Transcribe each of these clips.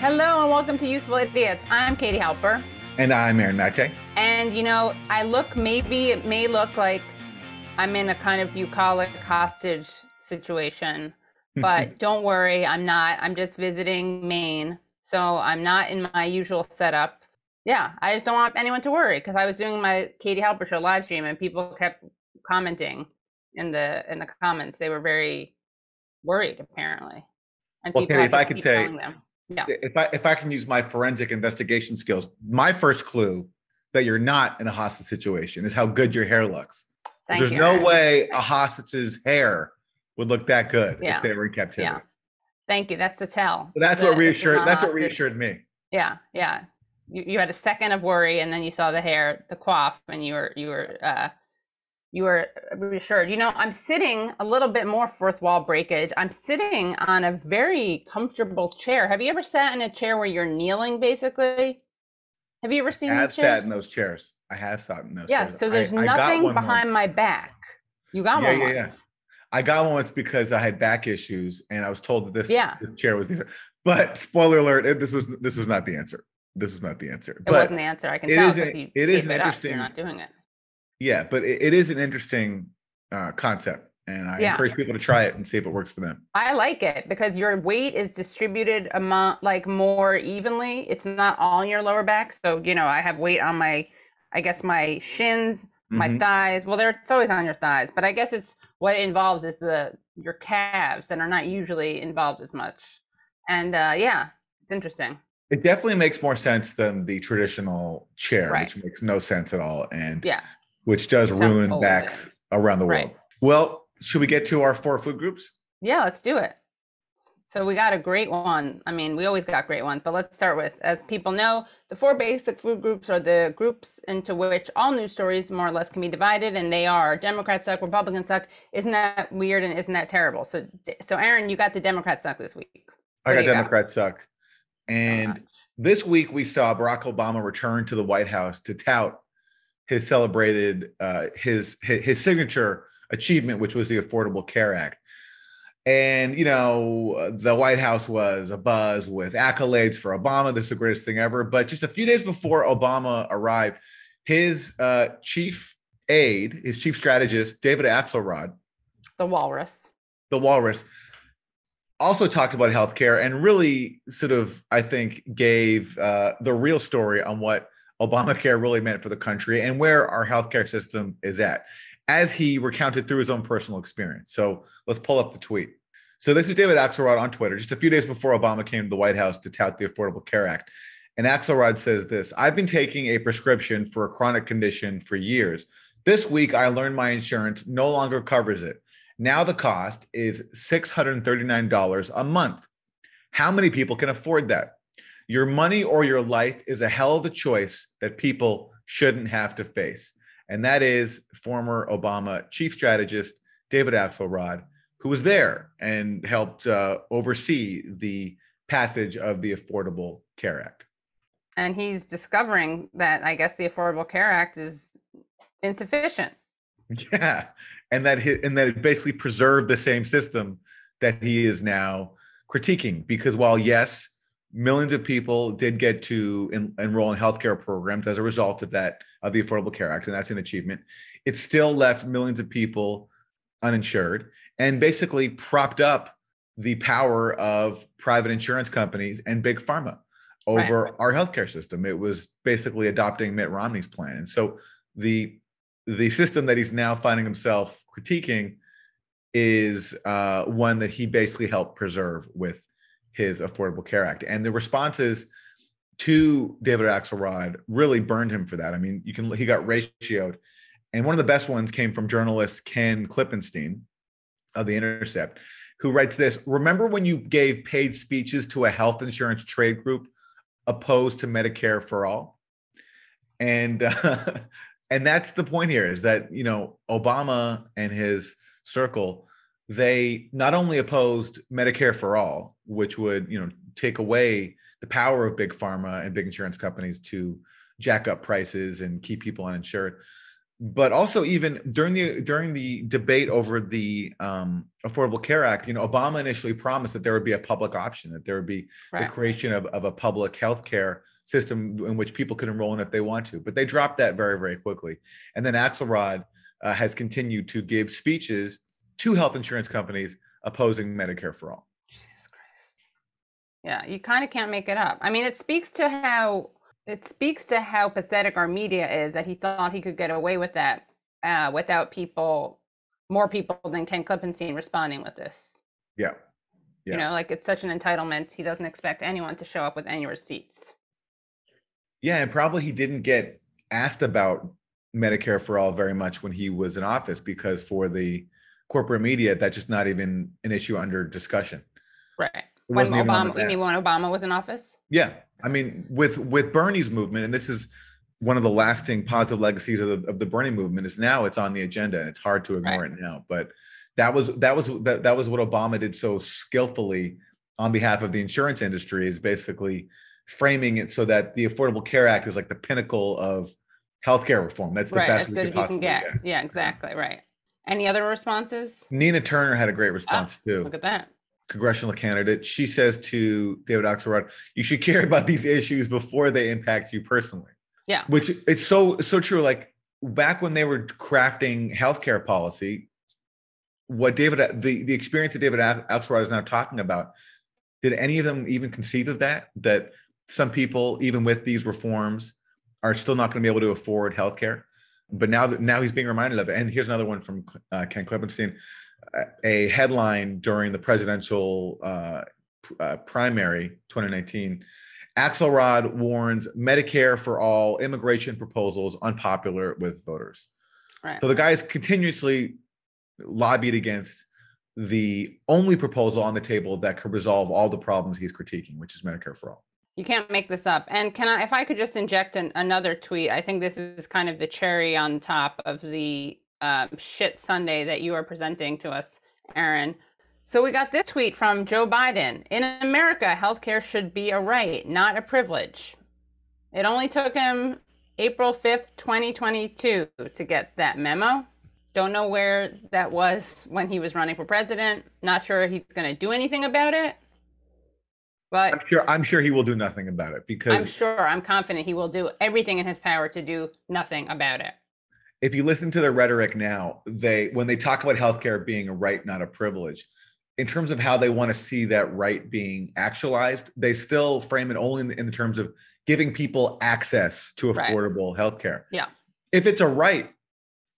Hello and welcome to Useful Idiots. I'm Katie Halper. And I'm Aaron Mate. And you know, I look maybe it may look like I'm in a kind of bucolic hostage situation, but don't worry, I'm not. I'm just visiting Maine. So I'm not in my usual setup. Yeah, I just don't want anyone to worry because I was doing my Katie Halper show live stream and people kept commenting in the in the comments. They were very worried apparently. And well, Katie, if I could say them yeah. If I if I can use my forensic investigation skills, my first clue that you're not in a hostage situation is how good your hair looks. Thank There's you. no way a hostage's hair would look that good yeah. if they were in captivity. Yeah. Thank you. That's the tell. But that's the, what reassured. That's what reassured me. Yeah, yeah. You, you had a second of worry, and then you saw the hair, the coif, and you were you were uh, you were reassured. You know, I'm sitting a little bit more fourth wall breakage. I'm sitting on a very comfortable chair. Have you ever sat in a chair where you're kneeling basically? Have you ever seen I have sat in those chairs. I have sat in those yeah, chairs. so there's I, nothing I behind once. my back. You got yeah, one. Yeah, once. yeah. I got one once because I had back issues and I was told that this, yeah. this chair was these. But spoiler alert, this was this was not the answer. This was not the answer. It but wasn't the answer. I can tell because you it is interesting. You're not doing it yeah, but it, it is an interesting uh, concept, and I yeah. encourage people to try it and see if it works for them. I like it because your weight is distributed among like more evenly. It's not all in your lower back. So you know, I have weight on my, I guess my shins, my mm-hmm. thighs. Well, there it's always on your thighs, but I guess it's what it involves is the your calves that are not usually involved as much. And uh, yeah, it's interesting. It definitely makes more sense than the traditional chair, right. which makes no sense at all. And yeah, which does ruin backs around the world. Right. Well, should we get to our four food groups? Yeah, let's do it. So we got a great one. I mean, we always got great ones, but let's start with as people know, the four basic food groups are the groups into which all news stories more or less can be divided, and they are Democrats suck, Republicans suck. Isn't that weird and isn't that terrible? So, so Aaron, you got the Democrats suck this week. What I got Democrats got? suck, and so this week we saw Barack Obama return to the White House to tout his celebrated uh, his, his his signature achievement, which was the Affordable Care Act. And you know, the White House was a buzz with accolades for Obama. This is the greatest thing ever. But just a few days before Obama arrived, his uh, chief aide, his chief strategist, David Axelrod, the Walrus, the Walrus, also talked about healthcare and really sort of, I think, gave uh, the real story on what Obamacare really meant for the country and where our healthcare system is at, as he recounted through his own personal experience. So let's pull up the tweet. So this is David Axelrod on Twitter, just a few days before Obama came to the White House to tout the Affordable Care Act. And Axelrod says this I've been taking a prescription for a chronic condition for years. This week, I learned my insurance no longer covers it. Now the cost is $639 a month. How many people can afford that? Your money or your life is a hell of a choice that people shouldn't have to face. And that is former Obama chief strategist David Axelrod, who was there and helped uh, oversee the passage of the Affordable Care Act. And he's discovering that I guess the Affordable Care Act is insufficient. Yeah, and that and that it basically preserved the same system that he is now critiquing. Because while yes, millions of people did get to en- enroll in healthcare programs as a result of that of the affordable care act and that's an achievement. It still left millions of people uninsured and basically propped up the power of private insurance companies and big pharma over right. our healthcare system. It was basically adopting mitt romney's plan. And so the the system that he's now finding himself critiquing is uh, one that he basically helped preserve with his Affordable Care Act. And the responses to David Axelrod really burned him for that. I mean, you can he got ratioed. And one of the best ones came from journalist Ken Klippenstein of The Intercept, who writes this Remember when you gave paid speeches to a health insurance trade group opposed to Medicare for all? And uh, and that's the point here is that you know Obama and his circle they not only opposed Medicare for all, which would, you know, take away the power of big pharma and big insurance companies to jack up prices and keep people uninsured. but also even during the during the debate over the um, Affordable Care Act, you know, Obama initially promised that there would be a public option, that there would be right. the creation of, of a public health care system in which people could enroll in if they want to. But they dropped that very, very quickly. And then Axelrod uh, has continued to give speeches to health insurance companies opposing Medicare for all. Jesus Christ. Yeah, you kind of can't make it up. I mean, it speaks to how it speaks to how pathetic our media is that he thought he could get away with that uh, without people, more people than Ken Klippenstein responding with this. Yeah. yeah. You know, like it's such an entitlement. He doesn't expect anyone to show up with any receipts. Yeah, and probably he didn't get asked about Medicare for all very much when he was in office because for the corporate media, that's just not even an issue under discussion. Right. When Obama, you mean when Obama was in office? Yeah, I mean, with with Bernie's movement, and this is one of the lasting positive legacies of the, of the Bernie movement is now it's on the agenda. And It's hard to ignore right. it now, but that was that was that, that was what Obama did so skillfully on behalf of the insurance industry is basically framing it so that the Affordable Care Act is like the pinnacle of healthcare reform. That's the right, best good as you can get. get. Yeah, exactly. Right. Any other responses? Nina Turner had a great response oh, too. Look at that congressional candidate. She says to David Axelrod, "You should care about these issues before they impact you personally." Yeah, which it's so so true. Like back when they were crafting healthcare policy, what David the the experience that David Axelrod is now talking about, did any of them even conceive of that? That some people, even with these reforms, are still not going to be able to afford healthcare. But now that now he's being reminded of it. And here's another one from uh, Ken Klippenstein a headline during the presidential uh, uh, primary 2019. Axelrod warns Medicare for all immigration proposals unpopular with voters. Right. So the guy is continuously lobbied against the only proposal on the table that could resolve all the problems he's critiquing, which is Medicare for all. You can't make this up. And can I, if I could just inject an, another tweet, I think this is kind of the cherry on top of the um, shit sundae that you are presenting to us, Aaron. So we got this tweet from Joe Biden. In America, healthcare should be a right, not a privilege. It only took him April 5th, 2022 to get that memo. Don't know where that was when he was running for president. Not sure he's going to do anything about it. But I'm sure I'm sure he will do nothing about it because I'm sure I'm confident he will do everything in his power to do nothing about it if you listen to their rhetoric now, they when they talk about healthcare being a right, not a privilege, in terms of how they want to see that right being actualized, they still frame it only in the, in the terms of giving people access to affordable right. healthcare. Yeah. If it's a right,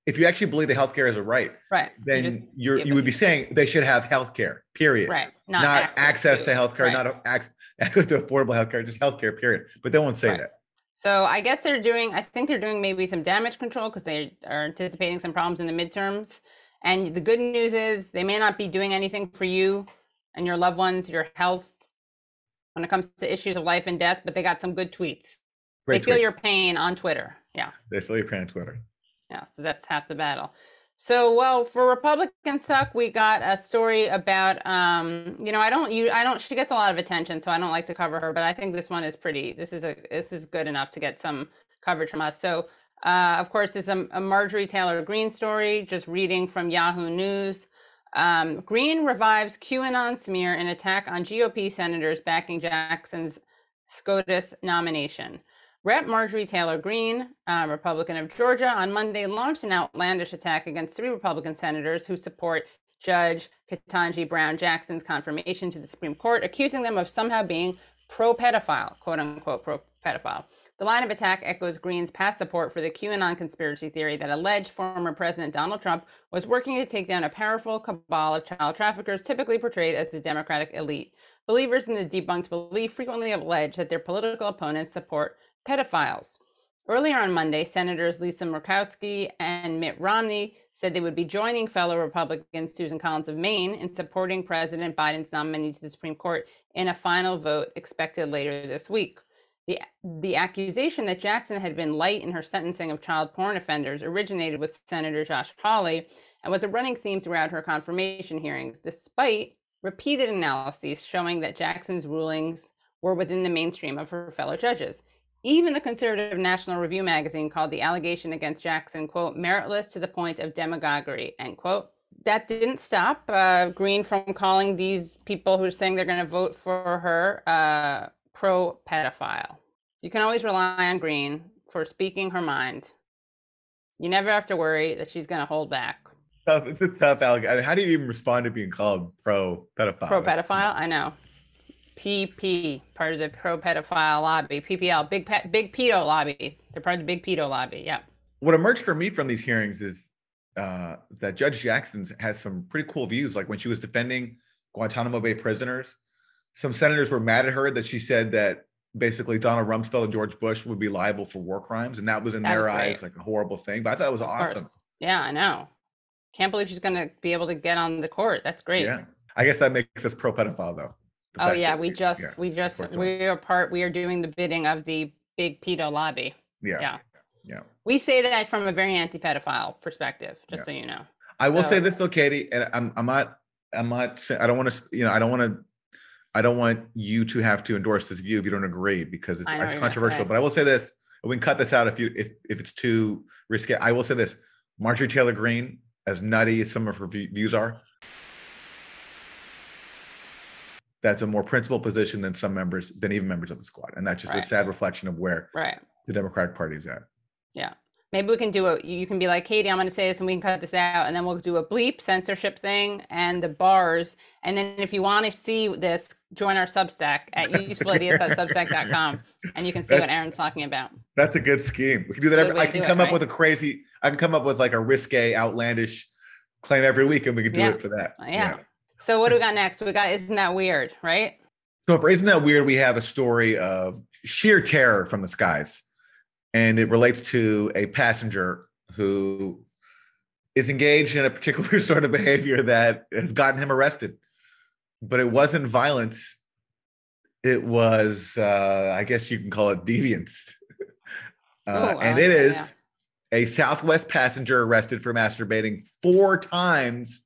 if you actually believe that healthcare is a right, right, then you you would be saying they should have healthcare. Period. Right. Not, not access, access, to, to healthcare, right. not access, access to affordable healthcare, just healthcare. Period. But they won't say right. that. So I guess they're doing, I think they're doing maybe some damage control because they are anticipating some problems in the midterms. And the good news is they may not be doing anything for you and your loved ones, your health when it comes to issues of life and death, but they got some good tweets. Great they feel your pain on Twitter. Yeah. They feel your pain on Twitter. Yeah. So that's half the battle. So, well, for Republican suck, we got a story about, um, you know, I don't, you, I don't, she gets a lot of attention, so I don't like to cover her, but I think this one is pretty, this is a, this is good enough to get some coverage from us. So, uh, of course, this is a, a Marjorie Taylor Greene story, just reading from Yahoo News. Um, Greene revives QAnon smear in attack on GOP senators backing Jackson's SCOTUS nomination. Rep. Marjorie Taylor Greene, uh, Republican of Georgia, on Monday launched an outlandish attack against three Republican senators who support Judge Ketanji Brown Jackson's confirmation to the Supreme Court, accusing them of somehow being pro pedophile, quote unquote, pro pedophile. The line of attack echoes Greene's past support for the QAnon conspiracy theory that alleged former President Donald Trump was working to take down a powerful cabal of child traffickers, typically portrayed as the Democratic elite. Believers in the debunked belief frequently allege that their political opponents support pedophiles. Earlier on Monday, Senators Lisa Murkowski and Mitt Romney said they would be joining fellow Republican Susan Collins of Maine in supporting President Biden's nominee to the Supreme Court in a final vote expected later this week. The, the accusation that Jackson had been light in her sentencing of child porn offenders originated with Senator Josh Hawley and was a running theme throughout her confirmation hearings, despite repeated analyses showing that Jackson's rulings were within the mainstream of her fellow judges. Even the conservative National Review magazine called the allegation against Jackson, quote, meritless to the point of demagoguery, end quote. That didn't stop uh, Greene from calling these people who are saying they're going to vote for her uh, pro pedophile. You can always rely on Greene for speaking her mind. You never have to worry that she's going to hold back. Tough, it's a tough allegation. How do you even respond to being called pro pedophile? Pro pedophile? I know. PP, part of the pro pedophile lobby. PPL, big pe- big pedo lobby. They're part of the big pedo lobby. Yeah. What emerged for me from these hearings is uh, that Judge Jackson has some pretty cool views. Like when she was defending Guantanamo Bay prisoners, some senators were mad at her that she said that basically Donald Rumsfeld and George Bush would be liable for war crimes, and that was in That their was eyes like a horrible thing. But I thought it was Of awesome. course. Yeah, I know. Can't believe she's going to be able to get on the court. That's great. Yeah, I guess that makes us pro pedophile though. Oh yeah, we just yeah, we just we are part we are doing the bidding of the big pedo lobby. yeah, Yeah. yeah. We say that from a very anti-pedophile perspective, just Yeah. so you know. I will say this though, Katie, and I'm I'm not I'm not I don't want to you know I don't want to I don't want you to have to endorse this view if you don't agree because it's, it's what you're gonna controversial. But I will say this: we can cut this out if you if if it's too risky. I will say this: Marjorie Taylor Greene, as nutty as some of her views are, that's a more principled position than some members than even members of the squad, and that's just a sad reflection of where Right. the Democratic Party is at. Yeah. Maybe we can do a you can be like, Katie, I'm gonna say this and we can cut this out, and then we'll do a bleep censorship thing and the bars. And then if you want to see this, join our Substack at usefulidiots.substack.com and you can see what Aaron's talking about. That's a good scheme. We can do that. Every, I can do it, come up right? with a crazy. I can come up with like a risque, outlandish claim every week, and we can do Yeah. it for that. Uh, yeah. So what do we got next? We got isn't that weird, right? So, for isn't that weird? We have a story of sheer terror from the skies, and it relates to a passenger who is engaged in a particular sort of behavior that has gotten him arrested. But it wasn't violence. It was, uh, I guess you can call it deviance. Uh, and it is yeah. a Southwest passenger arrested for masturbating four times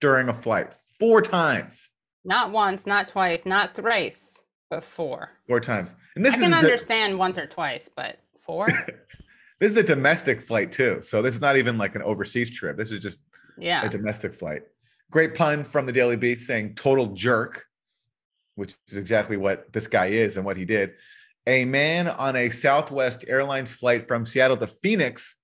during a flight. Four times. Not once, not twice, not thrice, but four. Four times. And this I can understand once or twice, but four? this is a domestic flight too. So this is not even like an overseas trip. This is just Yeah. a domestic flight. Great pun from the Daily Beast saying total jerk, which is exactly what this guy is and what he did. A man on a Southwest Airlines flight from Seattle to Phoenix.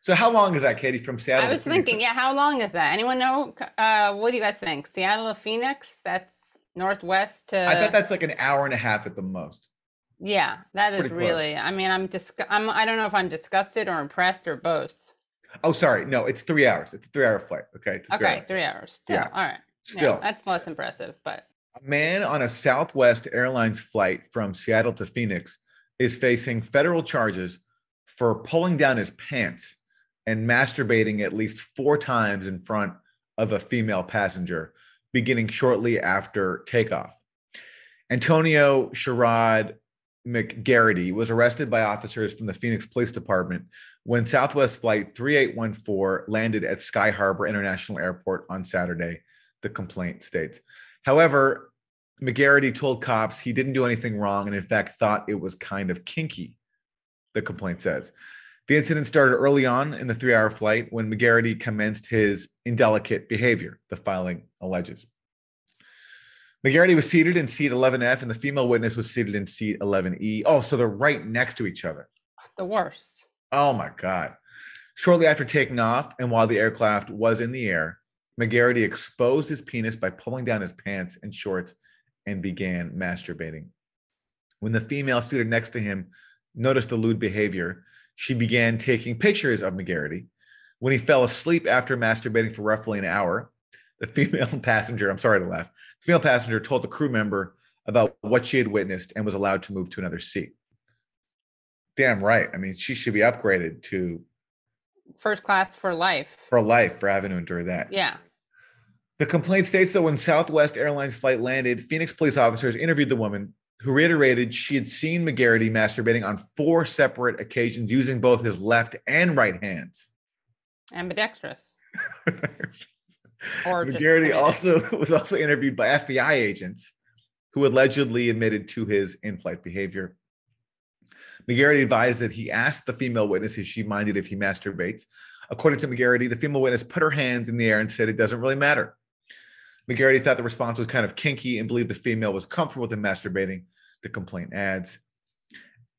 So how long is that, Katie, from Seattle? I was thinking, yeah, how long is that? Anyone know? Uh, what do you guys think? Seattle to Phoenix? That's northwest to. I bet that's like an hour and a half at the most. Yeah, that is really. I mean, I'm dis. I'm. I don't know if I'm disgusted or impressed or both. Oh, sorry. No, it's three hours. It's a three hour flight. Okay. A Okay, hours. three hours. Still, Yeah. all right. Still. Yeah, that's less impressive, but A man on a Southwest Airlines flight from Seattle to Phoenix is facing federal charges for pulling down his pants and masturbating at least four times in front of a female passenger, beginning shortly after takeoff. Antonio Sherrod McGarity was arrested by officers from the Phoenix Police Department when Southwest Flight 3814 landed at Sky Harbor International Airport on Saturday, the complaint states. However, McGarity told cops he didn't do anything wrong and, in fact, thought it was kind of kinky, the complaint says. The incident started early on in the three hour flight when McGarity commenced his indelicate behavior, the filing alleges. McGarity was seated in seat 11F and the female witness was seated in seat 11E. Oh, so they're right next to each other. the worst. Oh my God. Shortly after taking off, and while the aircraft was in the air, McGarity exposed his penis by pulling down his pants and shorts and began masturbating. When the female seated next to him noticed the lewd behavior, she began taking pictures of McGarity. When he fell asleep after masturbating for roughly an hour, the female passenger, I'm sorry to laugh, the female passenger told the crew member about what she had witnessed and was allowed to move to another seat. Damn right. I mean, she should be upgraded to First class for life. for life for having to endure that. Yeah. The complaint states that when Southwest Airlines flight landed, Phoenix police officers interviewed the woman who reiterated she had seen McGarity masturbating on four separate occasions using both his left and right hands. Ambidextrous. Or McGarity also was also interviewed by FBI agents who allegedly admitted to his in-flight behavior. McGarity advised that he asked the female witness if she minded if he masturbates. According to McGarity, the female witness put her hands in the air and said it doesn't really matter. McGarity thought the response was kind of kinky and believed the female was comfortable with him masturbating. The complaint adds.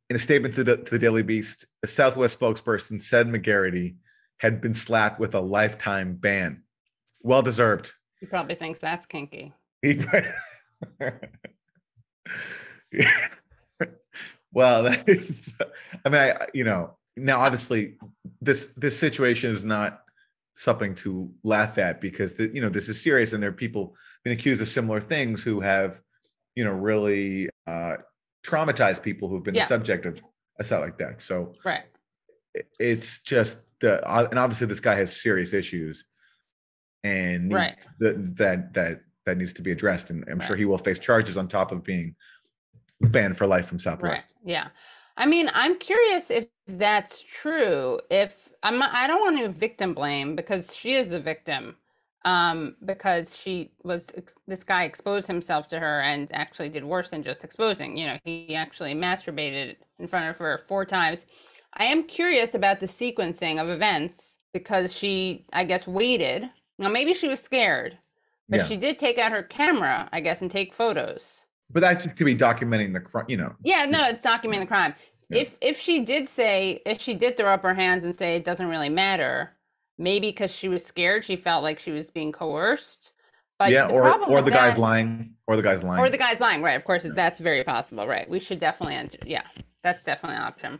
In a statement to the, to the Daily Beast, a Southwest spokesperson said McGarity had been slapped with a lifetime ban. Well deserved. He probably thinks that's kinky. He, well, that is, I mean, I, you know, now obviously this this situation is not something to laugh at because the, you know this is serious and there are people been accused of similar things who have you know really uh traumatized people who've been Yes. the subject of a stuff like that so Right. it's just the uh, and obviously this guy has serious issues and Right. that that that that needs to be addressed and i'm sure he will face charges on top of being banned for life from Right. southwest Yeah. I mean, I'm curious if that's true. If I'm, I don't want to victim blame because she is the victim. Um, because she was this guy exposed himself to her and actually did worse than just exposing. You know, he actually masturbated in front of her four times. I am curious about the sequencing of events because she, I guess, waited. Now maybe she was scared, but yeah she did take out her camera, I guess, and take photos. But that just could be documenting the crime you know Yeah, no, it's documenting the crime. Yeah. If if she did say if she did throw up her hands and say it doesn't really matter, maybe because she was scared, she felt like she was being coerced. But yeah or or the guy's lying or the guy's lying or the guy's lying, right? Of course, Yeah. that's very possible, right? We should definitely enter. Yeah, that's definitely an option.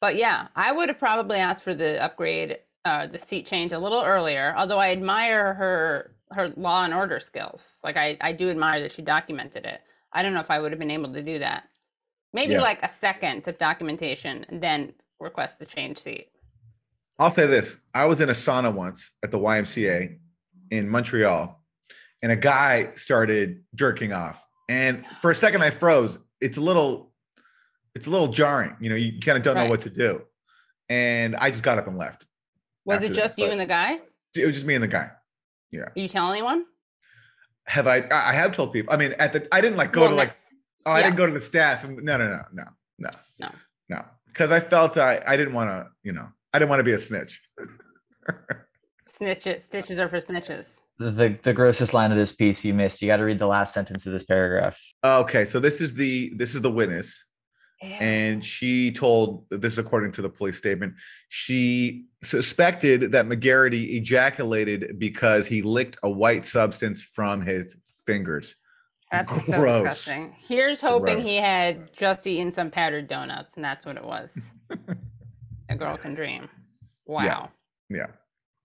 But yeah, I would have probably asked for the upgrade, uh, the seat change a little earlier. Although I admire her her law and order skills. Like I I do admire that she documented it. I don't know if I would have been able to do that. Maybe Yeah. like a second of documentation and then request the change seat. I'll say this. I was in a sauna once at the YMCA in Montreal, and a guy started jerking off. And for a second I froze. It's a little, it's a little jarring. You know, you kind of don't know what to do. And I just got up and left. Was it that, just you but- and the guy? It was just me and the guy. Yeah. Did you tell anyone? Have I I I have told people. I mean, at the I didn't like go Well, to no- like oh, I didn't go to the staff. And, no, no, no, no, no, No. no. Because I felt I, I didn't want to, you know, I didn't want to be a snitch. Snitches, stitches are for snitches. The the grossest line of this piece you missed. You got to read the last sentence of this paragraph. Okay, so this is the this is the witness. And she told this is according to the police statement she suspected that mcgarity ejaculated because he licked a white substance from his fingers That's so disgusting. Here's hoping he had just eaten some powdered donuts, and that's what it was. A girl can dream. Wow. yeah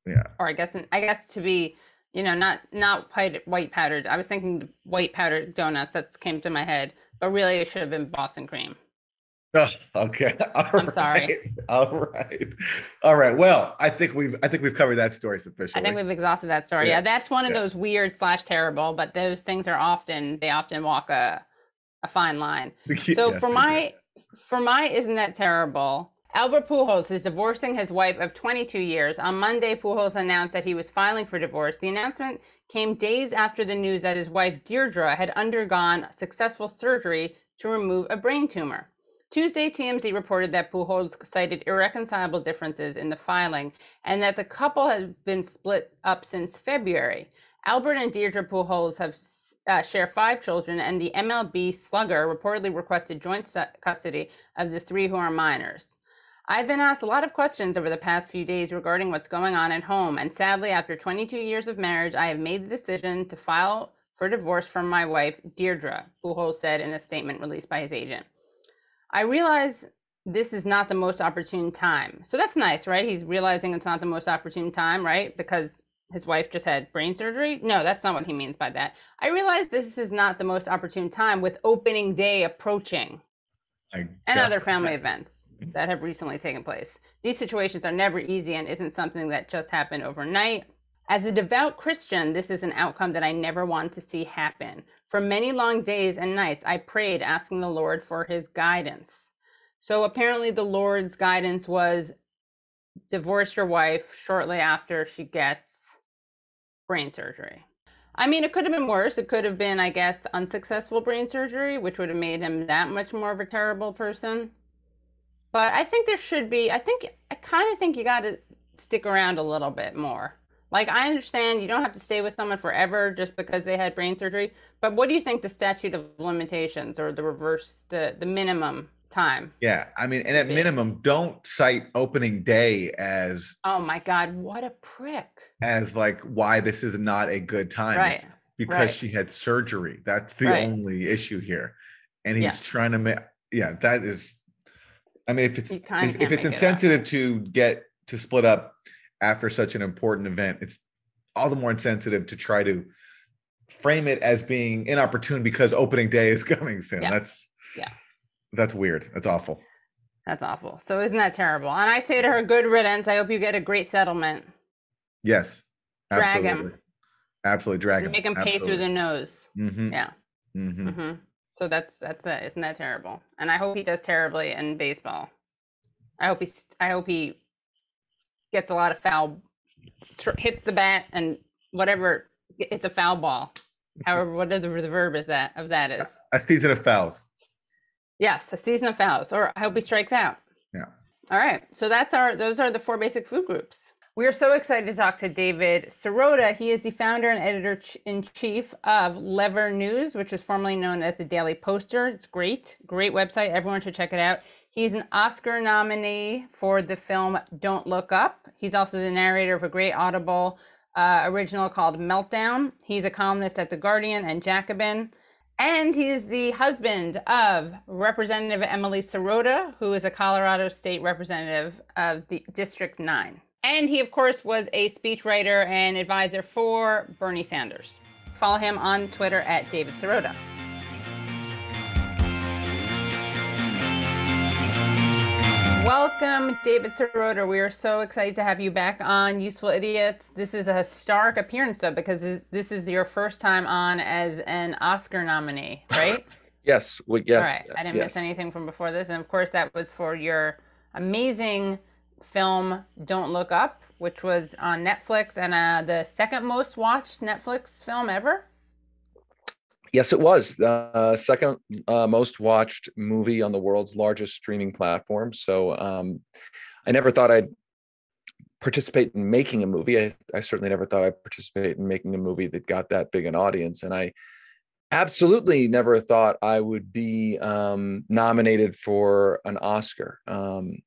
yeah Or I guess, I guess to be, you know, not not white white powdered. I was thinking white powdered donuts. That came to my head, but really it should have been Boston cream. Oh, okay All I'm sorry. all right all right well i think we've i think we've covered that story sufficiently I think we've exhausted that story. Yeah. Yeah, that's one of Yeah. those weird slash terrible, but those things are often they often walk a a fine line. So Yes, for my for my isn't that terrible? Albert Pujols is divorcing his wife of 22 years. On Monday, Pujols announced that he was filing for divorce. The announcement came days after the news that his wife Deirdre had undergone successful surgery to remove a brain tumor. Tuesday, TMZ reported that Pujols cited irreconcilable differences in the filing and that the couple had been split up since February. Albert and Deirdre Pujols have uh, share five children, and the MLB slugger reportedly requested joint custody of the three who are minors. I've been asked a lot of questions over the past few days regarding what's going on at home, and sadly, after 22 years of marriage, I have made the decision to file for divorce from my wife, Deirdre, Pujols said in a statement released by his agent. I realize this is not the most opportune time. So that's nice, right? He's realizing it's not the most opportune time, right? Because his wife just had brain surgery. No, that's not what he means by that. I realize this is not the most opportune time with opening day approaching I and other family that. events that have recently taken place. These situations are never easy and isn't something that just happened overnight. As a devout Christian, this is an outcome that I never want to see happen. For many long days and nights, I prayed asking the Lord for his guidance. So apparently, the Lord's guidance was divorce your wife shortly after she gets brain surgery. I mean, it could have been worse. It could have been, I guess, unsuccessful brain surgery, which would have made him that much more of a terrible person. but I think there should be. I think I kind of think you got to stick around a little bit more. Like I understand you don't have to stay with someone forever just because they had brain surgery, but what do you think the statute of limitations or the reverse the the minimum time? Yeah, I mean, and at minimum, don't cite opening day as Oh my god, what a prick. as like why this is not a good time. It's because right. she had surgery. That's the Right. only issue here. And he's Yes. trying to make yeah, that is I mean if it's if, if it's make it insensitive to get to split up after such an important event, it's all the more insensitive to try to frame it as being inopportune because opening day is coming soon. Yeah. That's Yeah. That's weird. That's awful. That's awful. So isn't that terrible? And I say to her, good riddance. I hope you get a great settlement. Yes. Drag Absolutely. Absolutely drag him. Make them pay through the nose. hmm Yeah. hmm hmm So that's that's it. Isn't that terrible? And I hope he does terribly in baseball. I hope he's. I hope he gets a lot of foul, hits the bat and whatever. It's a foul ball. Mm-hmm. However, what is the, verb is that of that is? A season of fouls. Yes, a season of fouls. Or I hope he strikes out. Yeah. All right. So that's our. Those are the four basic food groups. We are so excited to talk to David Sirota. He is the founder and editor in chief of Lever News, which was formerly known as the Daily Poster. It's great, great website. Everyone should check it out. He's an Oscar nominee for the film Don't Look Up. He's also the narrator of a great Audible uh, original called Meltdown. He's a columnist at The Guardian and Jacobin. And he is the husband of Representative Emily Sirota, who is a Colorado State representative of the District 9. And he, of course, was a speechwriter and advisor for Bernie Sanders. Follow him on Twitter at David Sirota. Welcome, David Sirota. We are so excited to have you back on Useful Idiots. This is a historic appearance, though, because this- is your first time on as an Oscar nominee, right? Yes. Well, yes. All right. I didn't yes. miss anything from before this. And of course, that was for your amazing film, Don't Look Up, which was on Netflix and uh, the second most watched Netflix film ever. Yes, it was the uh, second uh, most watched movie on the world's largest streaming platform. So um, I never thought I'd participate in making a movie. I, I certainly never thought I'd participate in making a movie that got that big an audience. And I absolutely never thought I would be um, nominated for an Oscar. Um,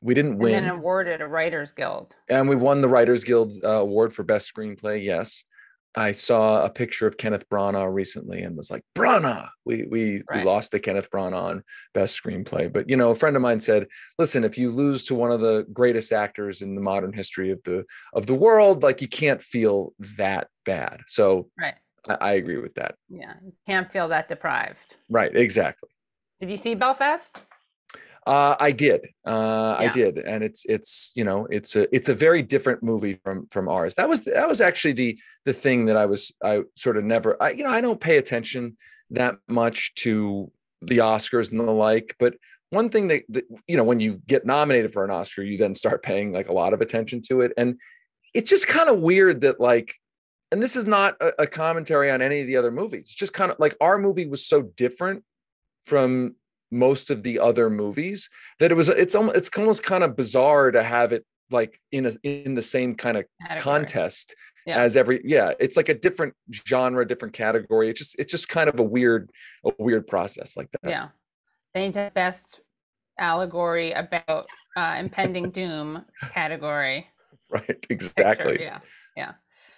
we didn't And win. then awarded a Writers Guild. and we won the Writers Guild uh, Award for Best Screenplay. Yes, I saw a picture of Kenneth Branagh recently and was like, Branagh. We we Right. we lost to Kenneth Branagh on Best Screenplay, but you know, a friend of mine said, "Listen, if you lose to one of the greatest actors in the modern history of the of the world, like you can't feel that bad." So Right. I, I agree with that. Yeah. You can't feel that deprived. Right? Exactly. Did you see Belfast? Uh, I did. Uh, I did, and it's it's you know it's a it's a very different movie from from ours. That was that was actually the the thing that I was I sort of never I you know I don't pay attention that much to the Oscars and the like, but one thing that, that you know when you get nominated for an Oscar, you then start paying like a lot of attention to it, and it's just kind of weird that like. And this is not a, a commentary on any of the other movies. It's just kind of like our movie was so different from most of the other movies that it was it's almost it's almost kind of bizarre to have it like in a in the same kind of Category. contest Yeah. as every yeah it's like a different genre different category it's just it's just kind of a weird a weird process like that Yeah. They need to best allegory about uh, impending doom category. right picture, exactly Yeah, yeah.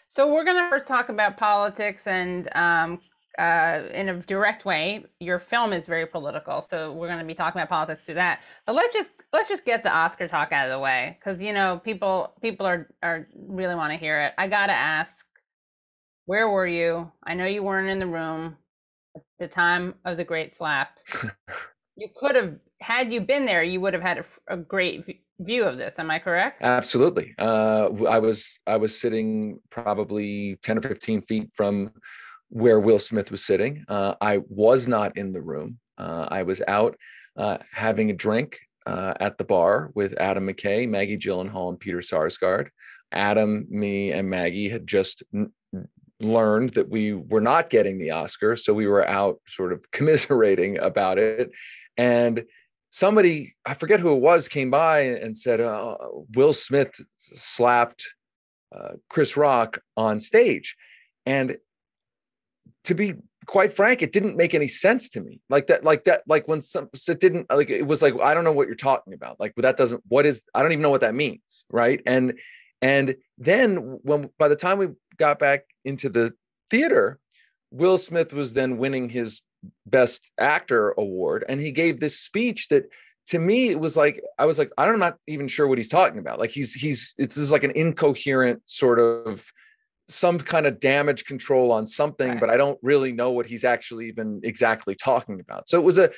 So we're gonna first talk about politics and um, uh, in a direct way. Your film is very political, so we're gonna be talking about politics through that. But let's just let's just get the Oscar talk out of the way because you know people people are are really want to hear it. I gotta ask, where were you? I know you weren't in the room at the time of the Great Slap. you could have had you been there, you would have had a, a great v- view of this. Am I correct? absolutely uh i was i was sitting probably 10 or 15 feet from where will smith was sitting uh i was not in the room uh i was out uh having a drink uh, at the bar with Adam McKay, Maggie Gyllenhaal, and Peter Sarsgaard. Adam, me, and Maggie had just n- learned that we were not getting the Oscar, so we were out sort of commiserating about it. And somebody I forget who it was came by and said uh, Will Smith slapped uh, Chris Rock on stage, and to be quite frank, it didn't make any sense to me. Like that, like that, like when some it didn't like it was like I don't know what you're talking about. Like that doesn't what is I don't even know what that means, right? And and then when by the time we got back into the theater, Will Smith was then winning his best actor award and he gave this speech that to me it was like i was like i'm not even sure what he's talking about like he's he's it's just like an incoherent sort of some kind of damage control on something right. but i don't really know what he's actually even exactly talking about so it was a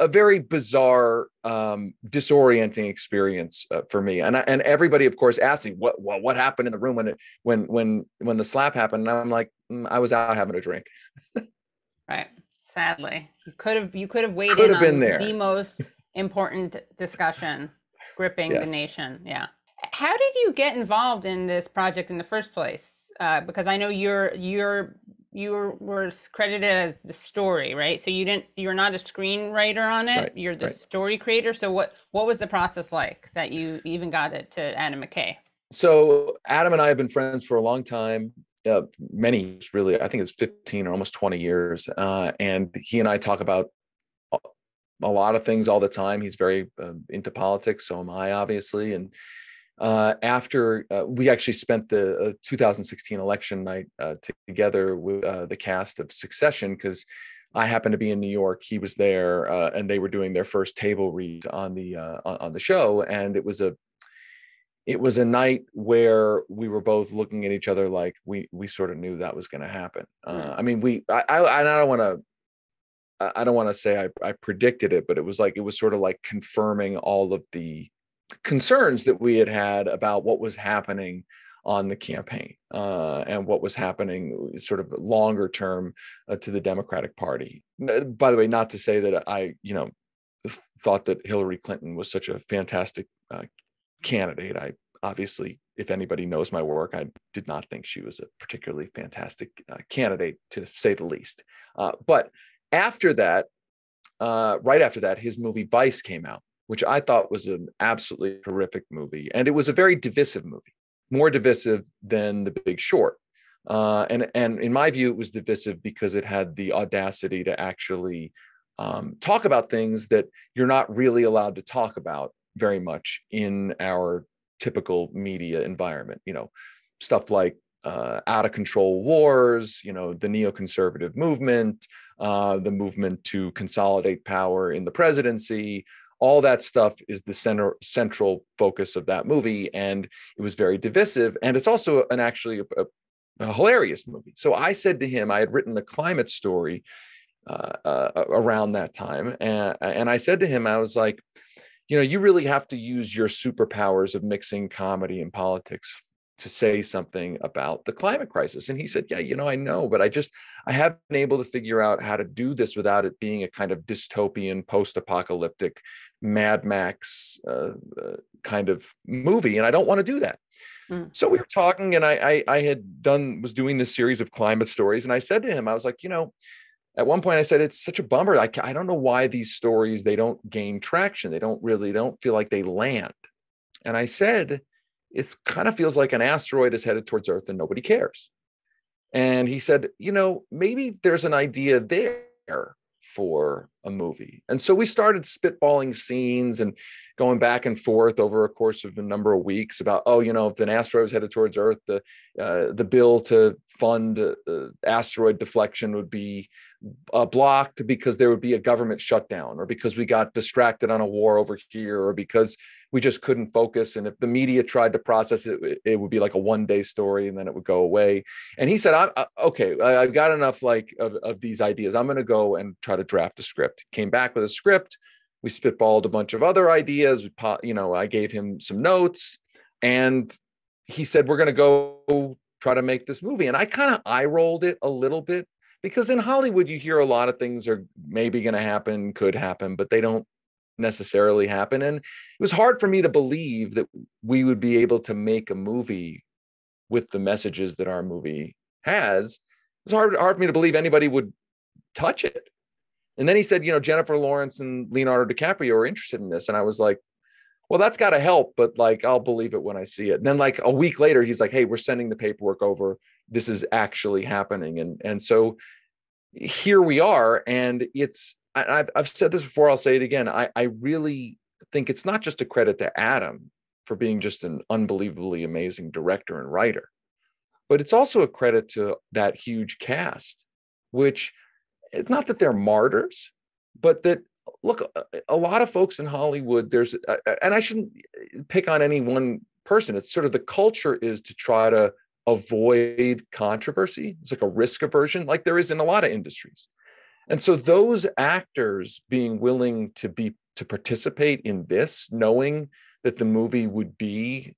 a very bizarre um disorienting experience uh, for me and I, and everybody of course asked me what well, what happened in the room when it when when when the slap happened and i'm like mm, i was out having a drink right Sadly, you could have you could have waited could have been there. the most important discussion, gripping yes. the nation. Yeah. How did you get involved in this project in the first place? Uh, because I know you're you're you were credited as the story, right? So you didn't you're not a screenwriter on it. Right, you're the right. story creator. So what what was the process like that you even got it to Adam McKay? So Adam and I have been friends for a long time uh, many really i think it's 15 or almost 20 years uh, and he and i talk about a lot of things all the time he's very uh, into politics so am i obviously and uh, after uh, we actually spent the uh, 2016 election night together with the cast of succession because I happened to be in New York. He was there, uh, and they were doing their first table read on the uh, on the show, and it was a it was a night where we were both looking at each other like we we sort of knew that was going to happen. Uh, I mean, we I I, I don't want to I don't want to say I, I predicted it, but it was like it was sort of like confirming all of the concerns that we had had about what was happening on the campaign uh, and what was happening sort of longer term uh, to the Democratic Party. By the way, not to say that I, you know, thought that Hillary Clinton was such a fantastic uh, candidate. I obviously, if anybody knows my work, I did not think she was a particularly fantastic uh, candidate, to say the least. Uh, but after that, uh, right after that, his movie Vice came out, which I thought was an absolutely horrific movie, and it was a very divisive movie, more divisive than The Big Short. Uh, and and in my view, it was divisive because it had the audacity to actually um, talk about things that you're not really allowed to talk about very much in our typical media environment. You know, stuff like uh, out of control wars, you know, the neoconservative movement, uh, the movement to consolidate power in the presidency. All that stuff is the center central focus of that movie, and it was very divisive. And it's also an actually a, a, hilarious movie. So I said to him, I had written a climate story uh, uh around that time, and, and I said to him, I was like, you know you really have to use your superpowers of mixing comedy and politics to say something about the climate crisis and he said yeah you know i know but i just i haven't been able to figure out how to do this without it being a kind of dystopian post-apocalyptic mad max uh, uh, kind of movie and i don't want to do that mm. so we were talking and I, I i had done was doing this series of climate stories and i said to him i was like you know at one point i said it's such a bummer I, I don't know why these stories they don't gain traction they don't really they don't feel like they land and i said it kind of feels like an asteroid is headed towards earth and nobody cares and he said you know maybe there's an idea there for a movie. And so we started spitballing scenes and going back and forth over a course of a number of weeks about, oh, you know, if an asteroid was headed towards Earth, the uh, the bill to fund uh, asteroid deflection would be uh, blocked because there would be a government shutdown, or because we got distracted on a war over here, or because we just couldn't focus. And if the media tried to process it, it would be like a one day story and then it would go away. And he said, I, I uh, okay, I, have got enough like of, of these ideas. I'm going to go and try to draft a script. Came back with a script. We spitballed a bunch of other ideas. We, you know, I gave him some notes and he said, we're going to go try to make this movie. And I kind of eye rolled it a little bit because in Hollywood, you hear a lot of things are maybe going to happen, could happen, but they don't necessarily happen. And it was hard for me to believe that we would be able to make a movie with the messages that our movie has. It was hard, hard for me to believe anybody would touch it. And then he said, you know, Jennifer Lawrence and Leonardo DiCaprio are interested in this. And I was like, well, that's got to help, but like, I'll believe it when I see it. And then like a week later, he's like, hey, we're sending the paperwork over. This is actually happening. And, and so here we are. And it's, I, I've said this before, I'll say it again. I, I really think it's not just a credit to Adam for being just an unbelievably amazing director and writer, but it's also a credit to that huge cast, which it's not that they're martyrs, but that look, a lot of folks in Hollywood, there's, uh, uh, and I shouldn't pick on any one person. It's sort of the culture is to try to avoid controversy. It's like a risk aversion, like there is in a lot of industries. And so those actors being willing to be to participate in this, knowing that the movie would be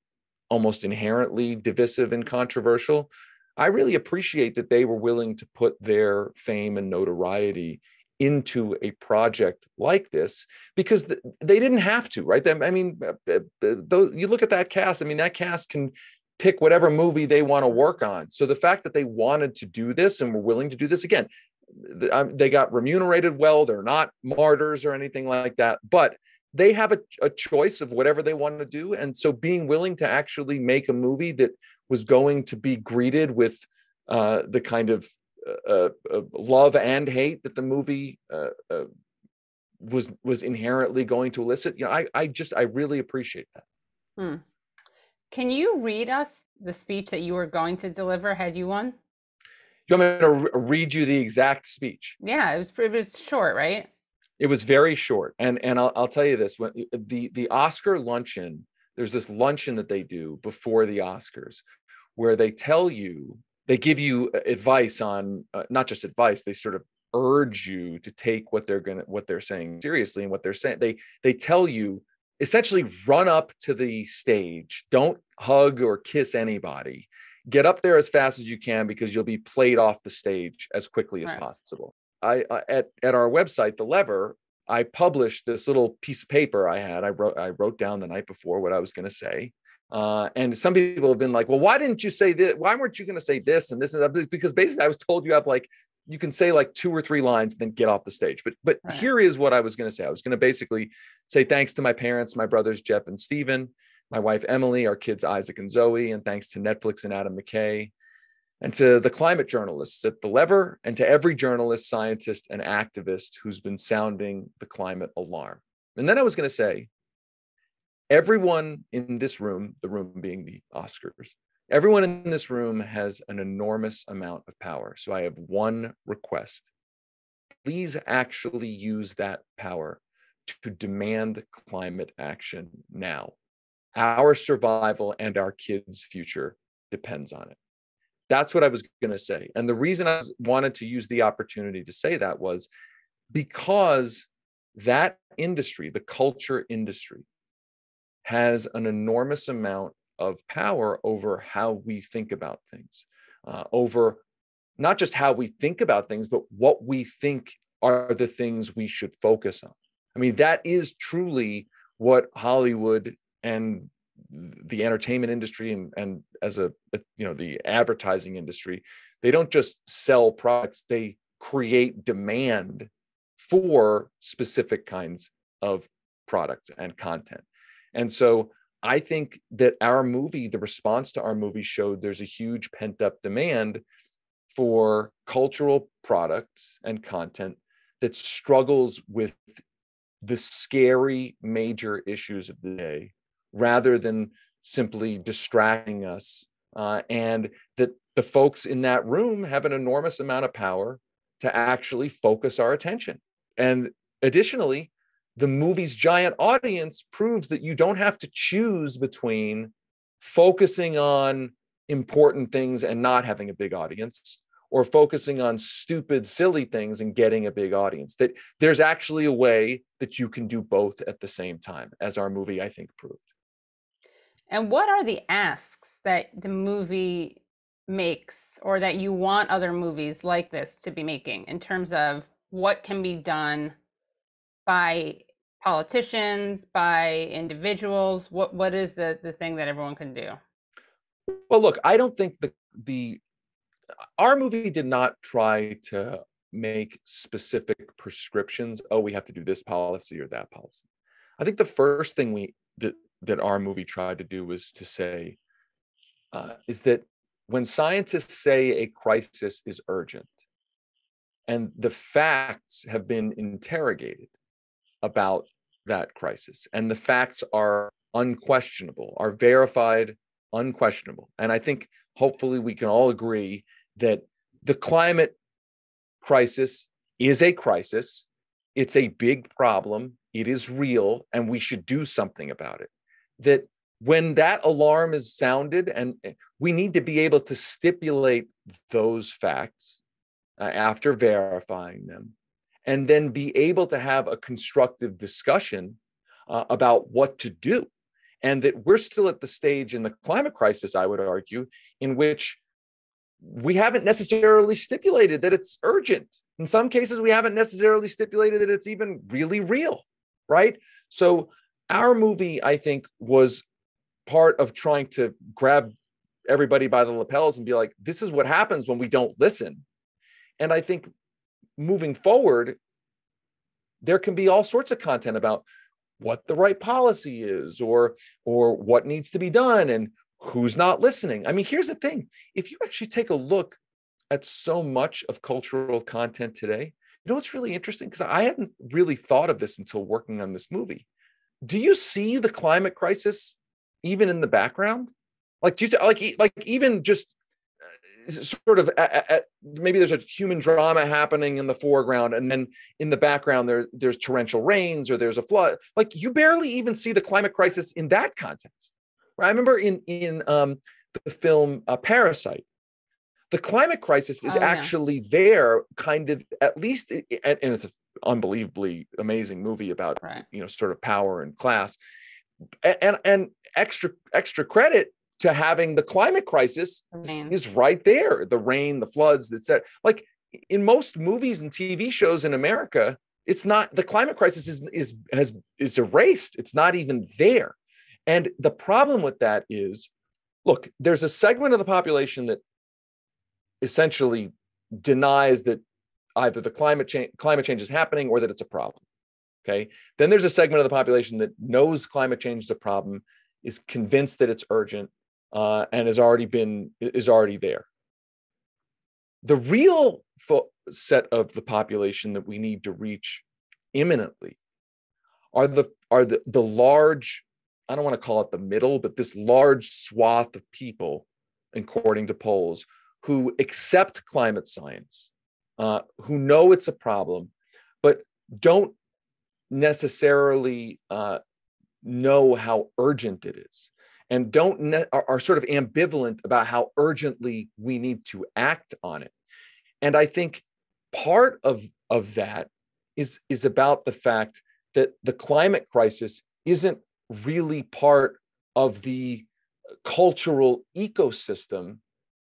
almost inherently divisive and controversial, I really appreciate that they were willing to put their fame and notoriety into a project like this because they didn't have to, right? I mean, uh, uh, you look at that cast, I mean, that cast can pick whatever movie they want to work on. So the fact that they wanted to do this and were willing to do this again, they got remunerated well. They're not martyrs or anything like that, but they have a, a choice of whatever they want to do. And so being willing to actually make a movie that was going to be greeted with uh, the kind of uh, uh, uh love and hate that the movie uh, uh, was was inherently going to elicit. You know, I I just I really appreciate that. Hmm. Can you read us the speech that you were going to deliver had you won? You want me to re- read you the exact speech? Yeah, it was it was short, right? It was very short, and and I'll, I'll tell you this: when the the Oscar luncheon, there's this luncheon that they do before the Oscars, where they tell you they give you uh, advice on uh, not just advice, they sort of urge you to take what they're gonna what they're saying seriously and what they're saying. They they tell you essentially run up to the stage, don't hug or kiss anybody get up there as fast as you can because you'll be played off the stage as quickly as right. possible. I, I at at our website, The Lever, I published this little piece of paper I had. I wrote I wrote down the night before what I was going to say. Uh, and some people have been like, "Well, why didn't you say this? Why weren't you going to say this and this and that?" Because basically, I was told you have like you can say like two or three lines, and then get off the stage. But but right. here is what I was going to say. I was going to basically say thanks to my parents, my brothers Jeff and Stephen, my wife Emily, our kids Isaac and Zoe, and thanks to Netflix and Adam McKay, and to the climate journalists at The Lever, and to every journalist, scientist, and activist who's been sounding the climate alarm. And then I was going to say, everyone in this room, the room being the Oscars, everyone in this room has an enormous amount of power. So I have one request. Please actually use that power to demand climate action now our survival and our kids' future depends on it. That's what I was going to say. And the reason I wanted to use the opportunity to say that was because that industry, the culture industry, has an enormous amount of power over how we think about things, uh, over not just how we think about things, but what we think are the things we should focus on. I mean, that is truly what Hollywood and the entertainment industry and, and as a you know the advertising industry they don't just sell products they create demand for specific kinds of products and content. And so i think that our movie the response to our movie showed there's a huge pent up demand for cultural products and content that struggles with the scary major issues of the day rather than simply distracting us. Uh, and that the folks in that room have an enormous amount of power to actually focus our attention. And additionally, the movie's giant audience proves that you don't have to choose between focusing on important things and not having a big audience or focusing on stupid silly things and getting a big audience that there's actually a way that you can do both at the same time as our movie i think proved and what are the asks that the movie makes or that you want other movies like this to be making in terms of what can be done by politicians, by individuals? What what is the the thing that everyone can do? Well, look, I don't think the the our movie did not try to make specific prescriptions. Oh, we have to do this policy or that policy. I think the first thing we that that our movie tried to do was to say uh, is that when scientists say a crisis is urgent, and the facts have been interrogated about that crisis, and the facts are unquestionable, are verified, unquestionable. And I think hopefully we can all agree that the climate crisis is a crisis. It's a big problem. It is real, and we should do something about it. That when that alarm is sounded, and we need to be able to stipulate those facts uh, after verifying them, and then be able to have a constructive discussion uh, about what to do. And that we're still at the stage in the climate crisis, I would argue, in which we haven't necessarily stipulated that it's urgent. In some cases, we haven't necessarily stipulated that it's even really real, right? So, our movie, I think, was part of trying to grab everybody by the lapels and be like, this is what happens when we don't listen. And I think moving forward, there can be all sorts of content about what the right policy is or or what needs to be done and who's not listening. I mean, here's the thing if you actually take a look at so much of cultural content today, you know what's really interesting? Because I hadn't really thought of this until working on this movie. Do you see the climate crisis even in the background? Like, do you like like even just uh, sort of at, at, maybe there's a human drama happening in the foreground and then in the background there there's torrential rains or there's a flood like you barely even see the climate crisis in that context I remember in in um, the film uh, Parasite, the climate crisis is oh, actually yeah. there, kind of at least, and it's an unbelievably amazing movie about right. you know sort of power and class, and and extra extra credit to having the climate crisis is right there, the rain, the floods, etc. Like in most movies and TV shows in America, it's not the climate crisis is is has is erased. It's not even there. And the problem with that is look, there's a segment of the population that essentially denies that either the climate change climate change is happening or that it's a problem. Okay. Then there's a segment of the population that knows climate change is a problem, is convinced that it's urgent, uh, and has already been is already there. The real fo- set of the population that we need to reach imminently are the are the, the large I don't want to call it the middle, but this large swath of people, according to polls, who accept climate science, uh, who know it's a problem, but don't necessarily uh, know how urgent it is. And don't ne- are, are sort of ambivalent about how urgently we need to act on it. And i think part of of that is is about the fact that the climate crisis isn't really part of the cultural ecosystem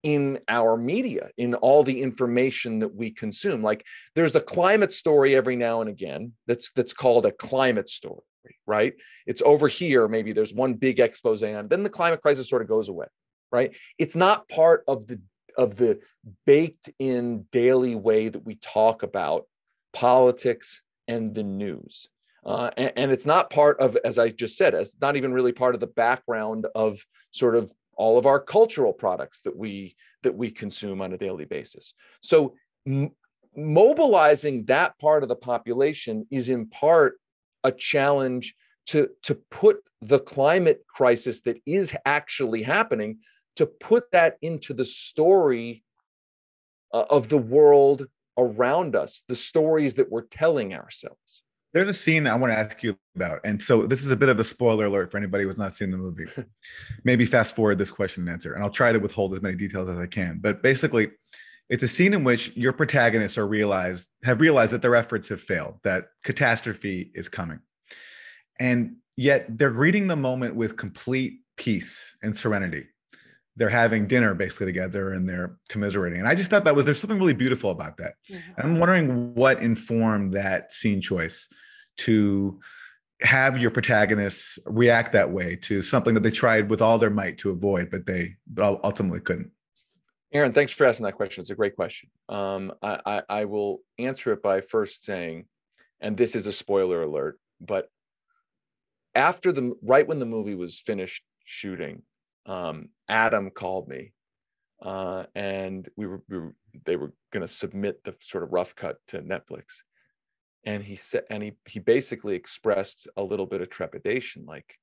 in our media in all the information that we consume. Like there's the climate story every now and again that's that's called a climate story right? It's over here maybe there's one big expose and then the climate crisis sort of goes away right? It's not part of the of the baked in daily way that we talk about politics and the news. Uh, and, and, it's not part of, as I just said, it's not even really part of the background of sort of all of our cultural products that we that we consume on a daily basis. So m- mobilizing that part of the population is in part a challenge to to put the climate crisis that is actually happening to put that into the story uh, of the world around us the stories that we're telling ourselves there's a scene I want to ask you about. And so this is a bit of a spoiler alert for anybody who's not seen the movie. Maybe fast forward this question and answer. And I'll try to withhold as many details as I can. But basically, it's a scene in which your protagonists are realized have realized that their efforts have failed, that catastrophe is coming. And yet they're greeting the moment with complete peace and serenity. They're having dinner basically together and they're commiserating. And I just thought that was there's something really beautiful about that. Mm-hmm. I'm wondering what informed that scene choice to have your protagonists react that way to something that they tried with all their might to avoid, but they ultimately couldn't. Aaron, thanks for asking that question. It's a great question. Um, I, I, I will answer it by first saying, and this is a spoiler alert, but after the right when the movie was finished shooting, um, Adam called me, uh, and we were, we were they were going to submit the sort of rough cut to Netflix, and he said, and he he basically expressed a little bit of trepidation, like,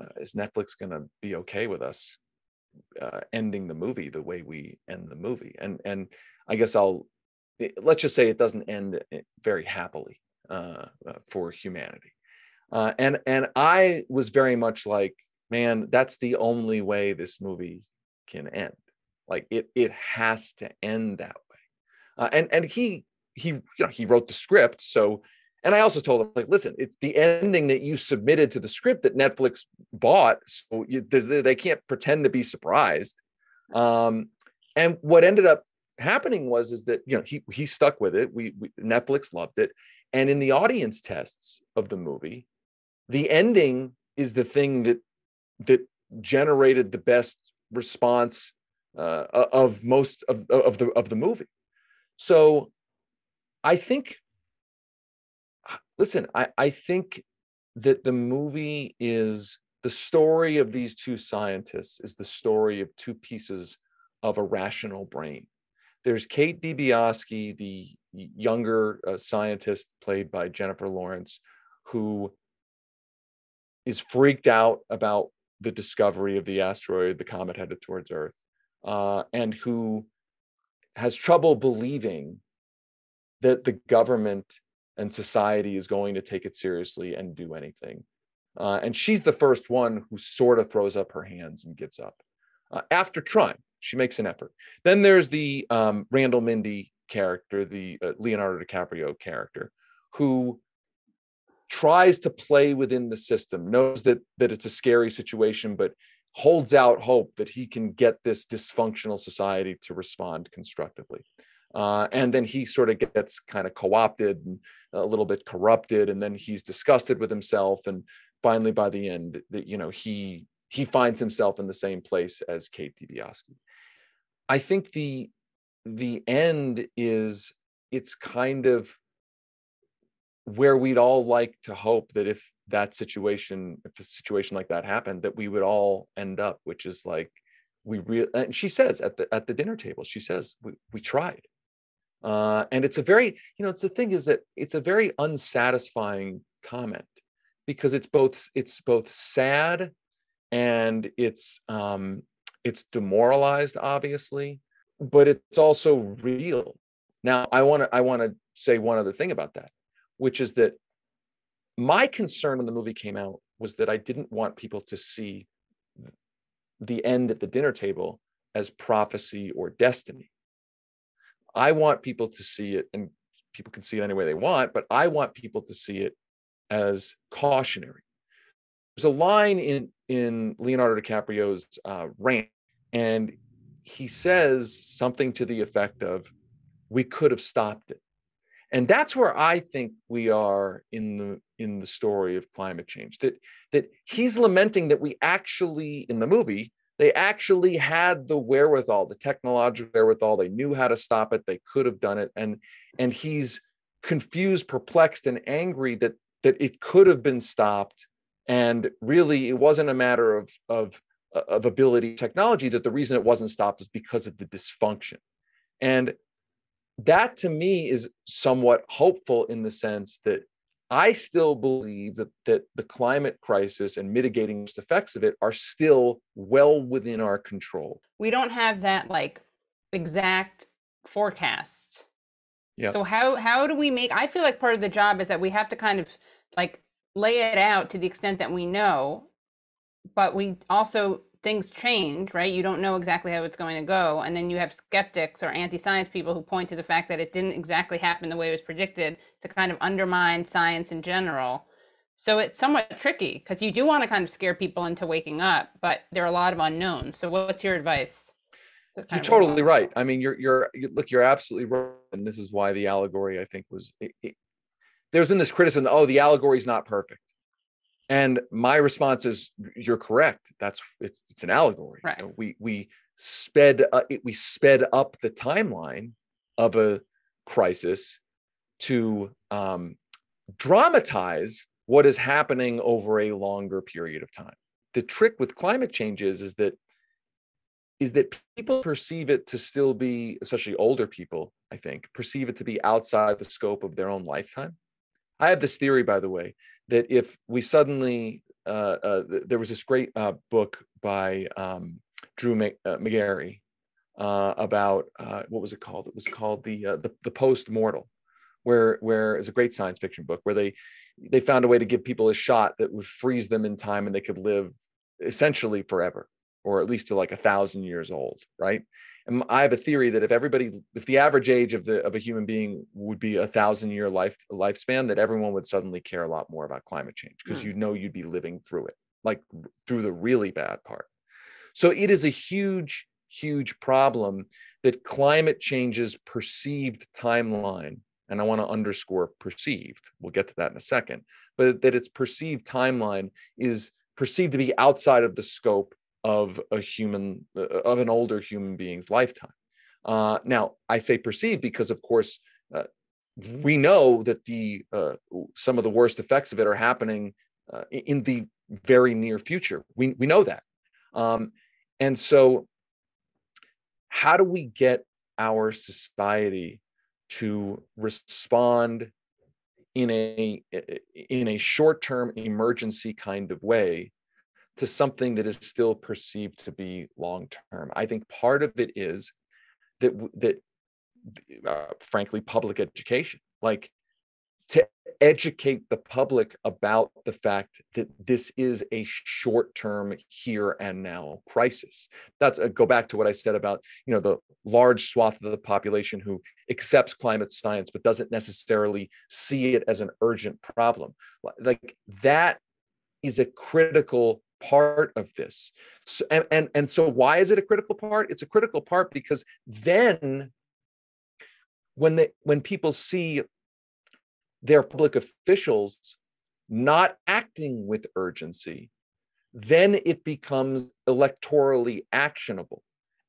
uh, is Netflix going to be okay with us uh, ending the movie the way we end the movie? And and I guess I'll eh, let's just say it doesn't end eh, very happily uh, uh, for humanity. Uh, and and I was very much like, man, that's the only way this movie can end. Like it it has to end that way. Uh, and and he he you know he wrote the script, so. And I also told him, like, listen, it's the ending that you submitted to the script that Netflix bought, so you, they can't pretend to be surprised. Um, and what ended up happening was is that you know he he stuck with it. We, we Netflix loved it, and in the audience tests of the movie, the ending is the thing that that generated the best response uh, of most of, of the of the movie. So I think listen, I, I think that the movie is the story of these two scientists is the story of two pieces of a rational brain. There's Kate Dibiasky, the younger uh, scientist played by Jennifer Lawrence, who is freaked out about the discovery of the asteroid, the comet headed towards Earth, uh, and who has trouble believing that the government and society is going to take it seriously and do anything. Uh, and she's the first one who sort of throws up her hands and gives up. Uh, after trying, she makes an effort. Then there's the um, Randall Mindy character, the uh, Leonardo DiCaprio character, who tries to play within the system, knows that that it's a scary situation, but holds out hope that he can get this dysfunctional society to respond constructively. Uh, and then he sort of gets kind of co-opted and a little bit corrupted, and then he's disgusted with himself. And finally, by the end, that you know he he finds himself in the same place as Kate Dibiasky. I think the the end is it's kind of where we'd all like to hope that if that situation if a situation like that happened that we would all end up which is like we real and she says at the at the dinner table she says we, we tried. Uh, and it's a very you know it's the thing is that it's a very unsatisfying comment because it's both it's both sad and it's um it's demoralized obviously but it's also real. Now i want to i want to say one other thing about that which is that my concern when the movie came out was that I didn't want people to see the end at the dinner table as prophecy or destiny. I want people to see it, and people can see it any way they want, but I want people to see it as cautionary. There's a line in in Leonardo DiCaprio's uh, rant, and he says something to the effect of, "We could have stopped it." And that's where i think we are in the in the story of climate change that that he's lamenting that we actually in the movie they actually had the wherewithal the technological wherewithal. They knew how to stop it. They could have done it. And and he's confused perplexed and angry that that it could have been stopped. And really it wasn't a matter of of of ability technology that the reason it wasn't stopped was because of the dysfunction. And that to me is somewhat hopeful in the sense that I still believe that, that the climate crisis and mitigating the effects of it are still well within our control. We don't have that like exact forecast. Yeah. So how how do we make I feel like part of the job is that we have to kind of like lay it out to the extent that we know, but we also things change, right? You don't know exactly how it's going to go. And then you have skeptics or anti science people who point to the fact that it didn't exactly happen the way it was predicted to kind of undermine science in general. So it's somewhat tricky because you do want to kind of scare people into waking up, but there are a lot of unknowns. So what's your advice? You're totally right. I mean, you're, you're, you, look, you're absolutely right. And this is why the allegory, I think, was, it, it, there's been this criticism, oh, the allegory is not perfect and my response is you're correct that's it's it's an allegory right. You know, we we sped uh, we sped up the timeline of a crisis to um, dramatize what is happening over a longer period of time. The trick with climate change is, is that is that people perceive it to still be, especially older people, I think, perceive it to be outside the scope of their own lifetime. I have this theory, by the way, that if we suddenly, uh, uh, there was this great uh, book by um, Drew uh, Magary uh, about uh, what was it called? It was called the the, the Post Mortal, where where it's a great science fiction book where they they found a way to give people a shot that would freeze them in time and they could live essentially forever or at least to like a thousand years old right and i have a theory that if everybody if the average age of the of a human being would be a thousand year life lifespan that everyone would suddenly care a lot more about climate change because mm. you know you'd be living through it like through the really bad part so it is a huge huge problem that climate change's perceived timeline and I want to underscore perceived. We'll get to that in a second, but that its perceived timeline is perceived to be outside of the scope of a human, uh, of an older human being's lifetime. Uh, now, I say perceived because, of course, uh, we know that the uh, some of the worst effects of it are happening uh, in the very near future. We we know that, um, and so how do we get our society to respond in a in a short-term emergency kind of way to something that is still perceived to be long-term. I think part of it is that that uh, frankly public education like to educate the public about the fact that this is a short-term here and now crisis that's uh, go back to what i said about you know the large swath of the population who accepts climate science but doesn't necessarily see it as an urgent problem like that is a critical part of this so, and, and and so why is it a critical part it's a critical part because then when they when people see their public officials not acting with urgency, then it becomes electorally actionable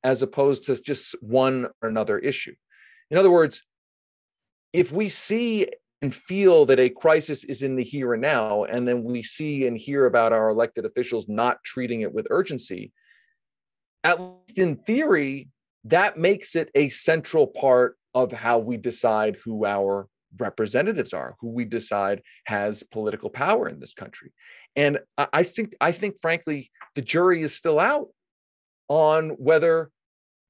as opposed to just one or another issue. In other words, if we see and feel that a crisis is in the here and now, and then we see and hear about our elected officials not treating it with urgency, at least in theory, that makes it a central part of how we decide who our representatives are, who we decide has political power in this country. And I think, I think, frankly, the jury is still out on whether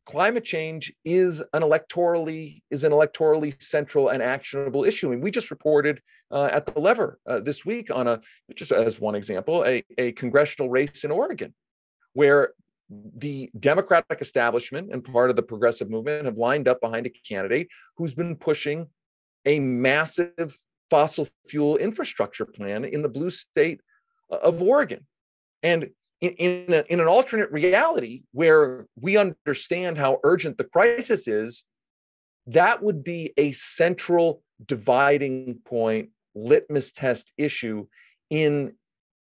climate change is an electorally is an electorally central and actionable issue. And we just reported uh, at the lever uh, this week on a just as one example, a, a congressional race in Oregon, where the Democratic establishment and part of the progressive movement have lined up behind a candidate who's been pushing a massive fossil fuel infrastructure plan in the blue state of Oregon. And in, in, a, in, an alternate reality where we understand how urgent the crisis is, that would be a central dividing point, litmus test issue in